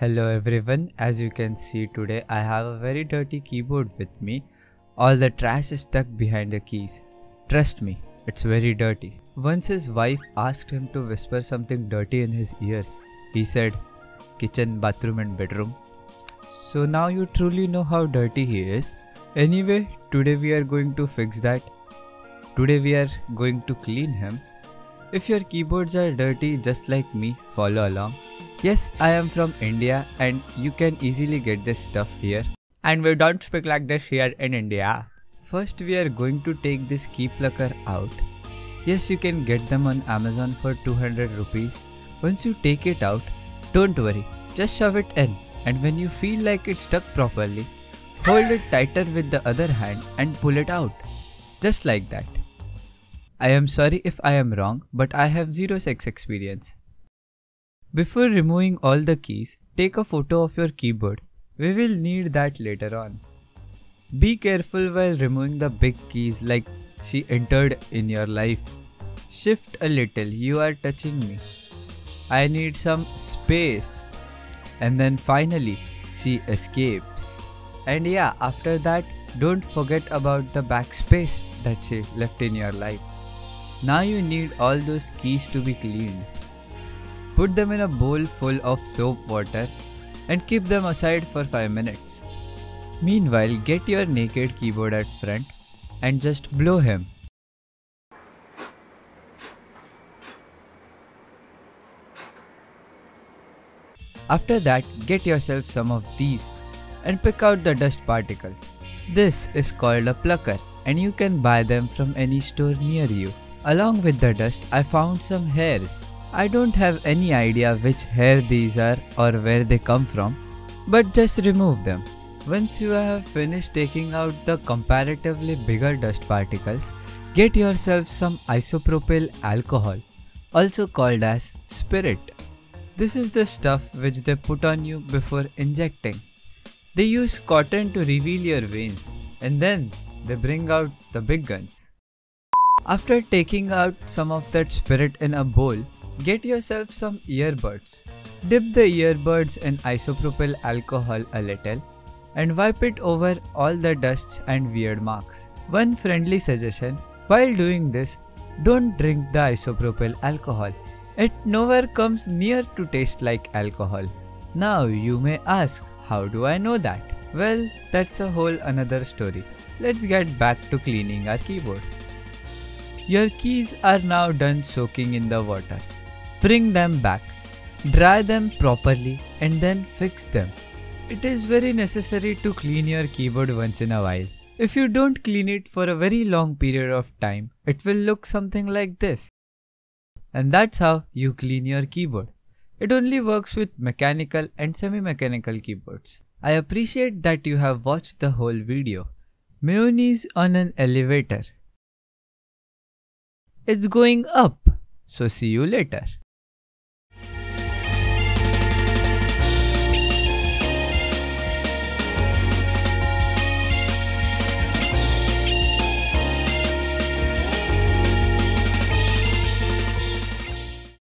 Hello everyone, as you can see today I have a very dirty keyboard with me. All the trash is stuck behind the keys. Trust me, it's very dirty. Once his wife asked him to whisper something dirty in his ears. He said, kitchen, bathroom and bedroom. So now you truly know how dirty he is. Anyway, today we are going to fix that. Today we are going to clean him. If your keyboards are dirty just like me, follow along. Yes, I am from India and you can easily get this stuff here. And we don't speak like this here in India. First we are going to take this key plucker out. Yes, you can get them on Amazon for 200 rupees. Once you take it out, don't worry, just shove it in and when you feel like it's stuck properly, hold it tighter with the other hand and pull it out. Just like that. I am sorry if I am wrong, but I have zero sex experience. Before removing all the keys, take a photo of your keyboard. We will need that later on. Be careful while removing the big keys like she entered in your life. Shift a little, you are touching me. I need some space. And then finally, she escapes. And yeah, after that, don't forget about the backspace that she left in your life. Now you need all those keys to be cleaned. Put them in a bowl full of soap water and keep them aside for 5 minutes. Meanwhile, get your naked keyboard at front and just blow him. After that, get yourself some of these and pick out the dust particles. This is called a plucker and you can buy them from any store near you. Along with the dust, I found some hairs. I don't have any idea which hair these are or where they come from, but just remove them. Once you have finished taking out the comparatively bigger dust particles, get yourself some isopropyl alcohol, also called as spirit. This is the stuff which they put on you before injecting. They use cotton to reveal your veins and then they bring out the big guns. After taking out some of that spirit in a bowl, Get yourself some earbuds. Dip the earbuds in isopropyl alcohol a little and wipe it over all the dusts and weird marks. One friendly suggestion while doing this, don't drink the isopropyl alcohol. It nowhere comes near to taste like alcohol. Now you may ask, how do I know that? Well, that's a whole another story. Let's get back to cleaning our keyboard. Your keys are now done soaking in the water. Bring them back, dry them properly and then fix them. It is very necessary to clean your keyboard once in a while. If you don't clean it for a very long period of time, it will look something like this. And that's how you clean your keyboard. It only works with mechanical and semi-mechanical keyboards. I appreciate that you have watched the whole video. Mayonnaise on an elevator. It's going up, so see you later.